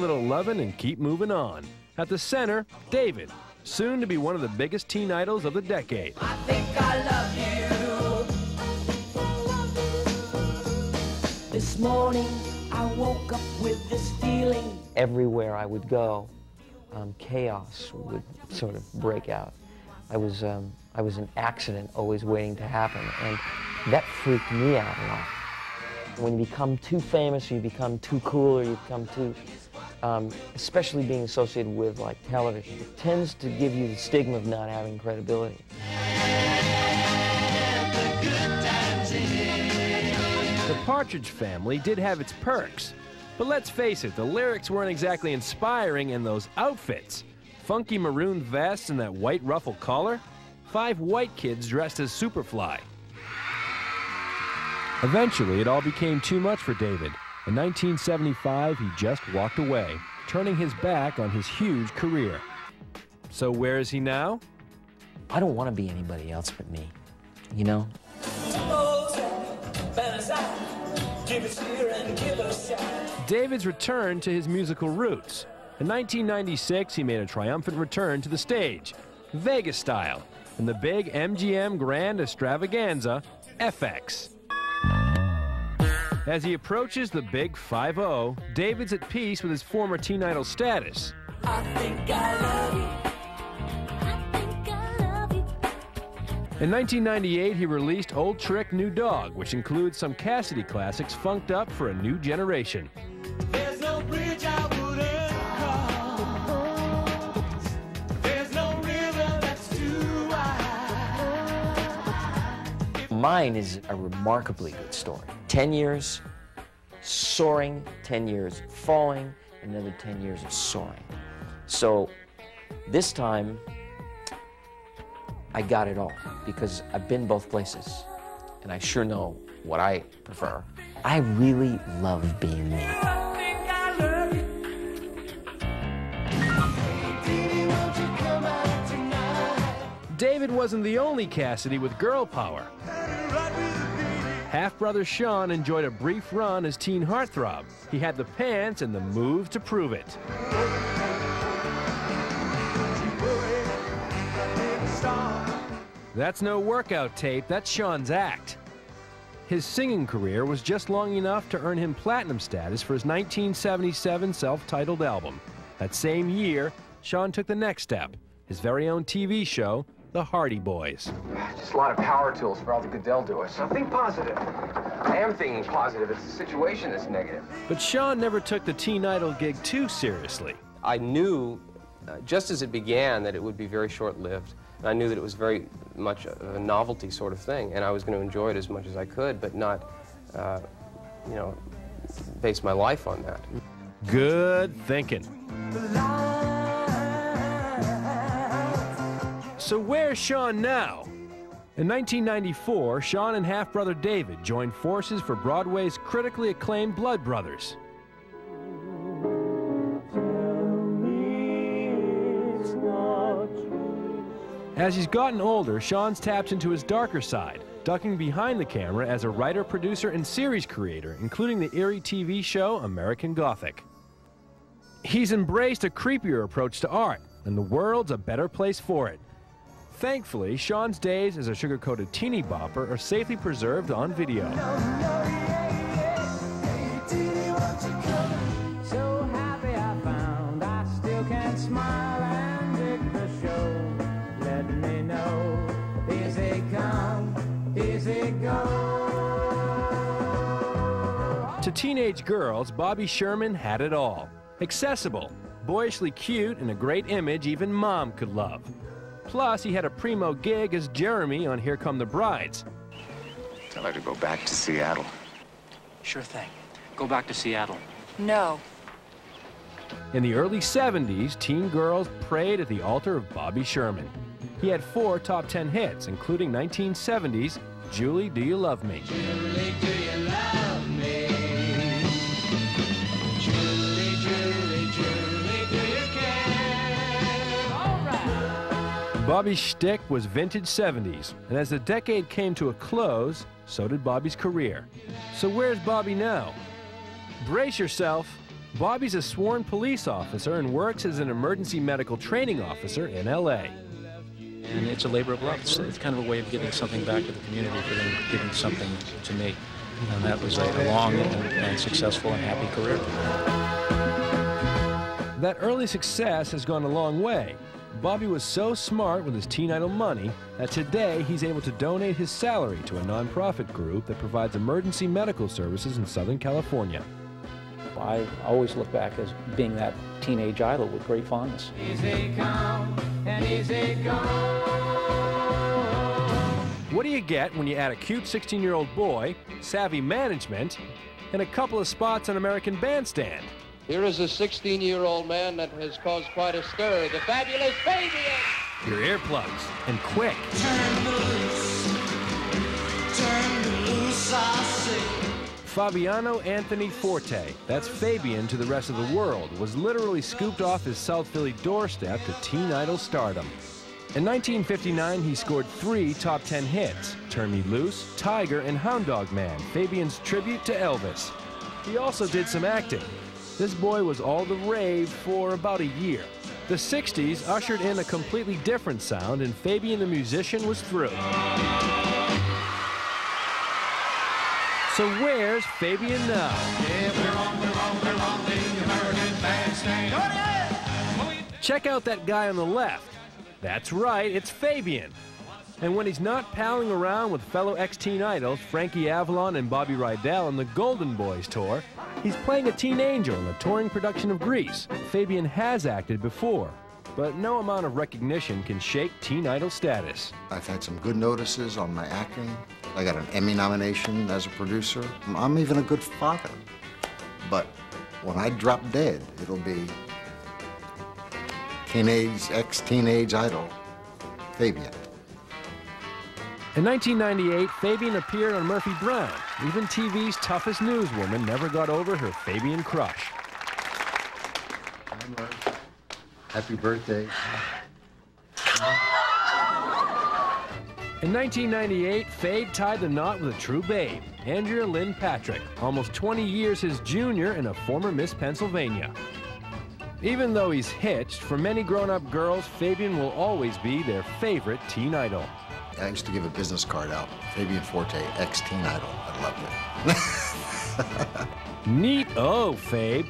little lovin' and keep moving on. At the center, David, soon to be one of the biggest teen idols of the decade. I think I love you. This morning I woke up with this feeling. Everywhere I would go, um, chaos would sort of break out. I was, um, I was an accident always waiting to happen, and that freaked me out a lot. When you become too famous, or you become too cool, or you become too, um, especially being associated with like television, it tends to give you the stigma of not having credibility. The Partridge Family did have its perks. But let's face it, the lyrics weren't exactly inspiring, and those outfits funky maroon vests and that white ruffle collar five white kids dressed as Superfly. Eventually, it all became too much for David. In 1975, he just walked away, turning his back on his huge career. So, where is he now? I don't want to be anybody else but me, you know? David's return to his musical roots. In 1996, he made a triumphant return to the stage, Vegas style, in the big MGM Grand Extravaganza, FX. As he approaches the big 5 0, David's at peace with his former teen idol status. I think I love you. In 1998, he released Old Trick New Dog, which includes some Cassidy classics funked up for a new generation. There's no bridge I wouldn't cross. There's no river that's too wide. Mine is a remarkably good story. 10 years soaring, 10 years falling, another 10 years of soaring. So this time, I got it all because I've been both places and I sure know what I prefer. I really love being me. David wasn't the only Cassidy with girl power. Half brother Shaun enjoyed a brief run as teen heartthrob. He had the pants and the move to prove it. That's no workout tape, that's Shaun's act. His singing career was just long enough to earn him platinum status for his 1977 self titled album. That same year, Shaun took the next step his very own TV show, The Hardy Boys. Just a lot of power tools for all the good they'll do us. Now think positive. I am thinking positive. It's the situation that's negative. But Shaun never took the teen idol gig too seriously. I knew, uh, just as it began, that it would be very short-lived. And I knew that it was very much a, a novelty sort of thing, and I was going to enjoy it as much as I could, but not, uh, you know, base my life on that. Good thinking. So where's Shaun now? In 1994, Shaun and half brother David joined forces for Broadway's critically acclaimed Blood Brothers. As he's gotten older, Shaun's tapped into his darker side, ducking behind the camera as a writer, producer, and series creator, including the eerie TV show American Gothic. He's embraced a creepier approach to art, and the world's a better place for it. Thankfully, Shaun's days as a sugar-coated teeny bopper are safely preserved on video. So happy I found I still can smile and dig the show. Let me know, is it come, is it go? To teenage girls, Bobby Sherman had it all. Accessible, boyishly cute, and a great image even mom could love. Plus, he had a primo gig as Jeremy on Here Come the Brides. Tell her to go back to Seattle. Sure thing. Go back to Seattle. No. In the early 70s, teen girls prayed at the altar of Bobby Sherman. He had four top 10 hits, including 1970's Julie, Do You Love Me? Julie, Bobby's shtick was vintage 70s, and as the decade came to a close, so did Bobby's career. So where's Bobby now? Brace yourself, Bobby's a sworn police officer and works as an emergency medical training officer in LA. And it's a labor of love. It's, it's kind of a way of giving something back to the community for them giving something to me. And that was a, long and, and successful and happy career. That early success has gone a long way. Bobby was so smart with his teen idol money that today he's able to donate his salary to a nonprofit group that provides emergency medical services in Southern California. I always look back as being that teenage idol with great fondness. Easy come and easy go. What do you get when you add a cute 16 year old boy, savvy management, and a couple of spots on American Bandstand? Here is a 16-year-old man that has caused quite a stir, the fabulous Fabian. Your earplugs, and quick. Turn loose. Turn loose, I say. Fabiano Anthony Forte, that's Fabian to the rest of the world, was literally scooped off his South Philly doorstep to teen idol stardom. In 1959, he scored three top 10 hits Turn Me Loose, Tiger, and Hound Dog Man, Fabian's tribute to Elvis. He also did some acting. This boy was all the rave for about a year. The 60s ushered in a completely different sound, and Fabian the musician was through. So where's Fabian now? Check out that guy on the left. That's right, it's Fabian. And when he's not palling around with fellow ex-teen idols Frankie Avalon and Bobby Rydell on the Golden Boys tour, he's playing a teen angel in a touring production of Grease. Fabian has acted before, but no amount of recognition can shake teen idol status. I've had some good notices on my acting. I got an Emmy nomination as a producer. I'm even a good father. But when I drop dead, it'll be teenage, ex-teenage idol, Fabian. In 1998, Fabian appeared on Murphy Brown. Even TV's toughest newswoman never got over her Fabian crush. Happy birthday. In 1998, Fabe tied the knot with a true babe, Andrea Lynn Patrick, almost 20 years his junior and a former Miss Pennsylvania. Even though he's hitched, for many grown-up girls, Fabian will always be their favorite teen idol. I used to give a business card out. Fabian Forte, ex-teen idol. I loved it. Neat oh, Fabe.